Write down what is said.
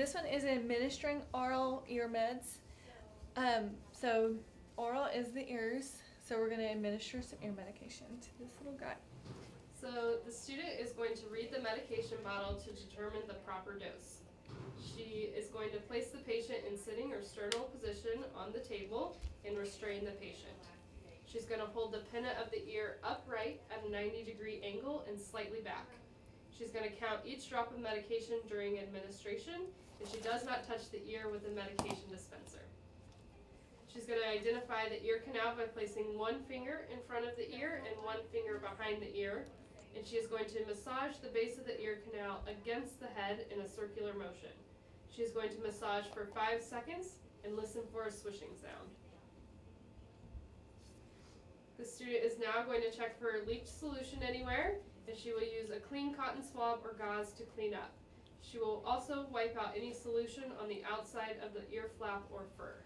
this one is administering aural ear meds. Um, so aural is the ears, so we're gonna administer some ear medication to this little guy. So the student is going to read the medication bottle to determine the proper dose. She is going to place the patient in sitting or sternal position on the table and restrain the patient. She's going to hold the pinna of the ear upright at a 90 degree angle and slightly back. She's going to count each drop of medication during administration, and she does not touch the ear with the medication dispenser. She's going to identify the ear canal by placing one finger in front of the ear and one finger behind the ear and she is going to massage the base of the ear canal against the head in a circular motion. She is going to massage for five seconds and listen for a swishing sound. The student is now going to check for leach solution anywhere, and she will use clean cotton swab or gauze to clean up. She will also wipe out any solution on the outside of the ear flap or fur.